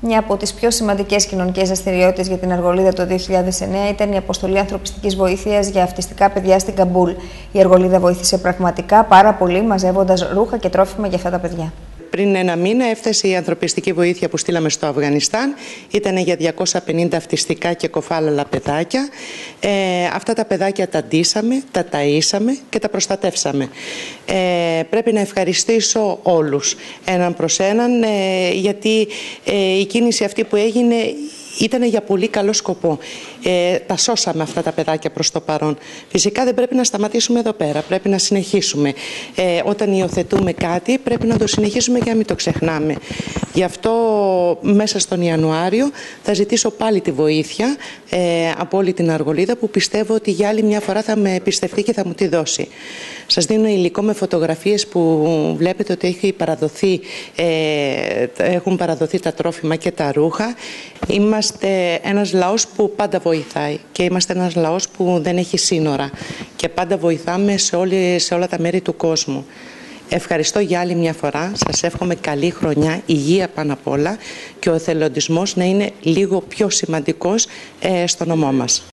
Μια από τις πιο σημαντικές κοινωνικές δραστηριότητες για την Αργολίδα το 2009 ήταν η αποστολή ανθρωπιστικής βοήθειας για αυτιστικά παιδιά στην Καμπούλ. Η Αργολίδα βοήθησε πραγματικά πάρα πολύ, μαζεύοντας ρούχα και τρόφιμα για αυτά τα παιδιά. Πριν ένα μήνα έφτασε η ανθρωπιστική βοήθεια που στείλαμε στο Αφγανιστάν. Ήταν για 250 αυτιστικά και κοφάλαλα παιδάκια. Ε, αυτά τα παιδάκια τα ντύσαμε, τα ταΐσαμε και τα προστατεύσαμε. Ε, πρέπει να ευχαριστήσω όλους έναν προς έναν ε, γιατί ε, η κίνηση αυτή που έγινε ήταν για πολύ καλό σκοπό. Ε, τα σώσαμε αυτά τα παιδάκια προς το παρόν. Φυσικά δεν πρέπει να σταματήσουμε εδώ πέρα, πρέπει να συνεχίσουμε. Ε, όταν υιοθετούμε κάτι πρέπει να το συνεχίσουμε και να μην το ξεχνάμε. Γι' αυτό μέσα στον Ιανουάριο θα ζητήσω πάλι τη βοήθεια ε, από όλη την Αργολίδα που πιστεύω ότι για άλλη μια φορά θα με πιστευτεί και θα μου τη δώσει. Σας δίνω υλικό με φωτογραφίες που βλέπετε ότι έχει παραδοθεί, ε, έχουν παραδοθεί τα τρόφιμα και τα ρούχα. Είμαστε ένας λαός που πάντα βοηθάει και είμαστε ένας λαός που δεν έχει σύνορα και πάντα βοηθάμε σε, όλη, σε όλα τα μέρη του κόσμου. Ευχαριστώ για άλλη μια φορά. Σας εύχομαι καλή χρονιά, υγεία πάνω απ' όλα και ο εθελοντισμός να είναι λίγο πιο σημαντικός ε, στο νομό μας.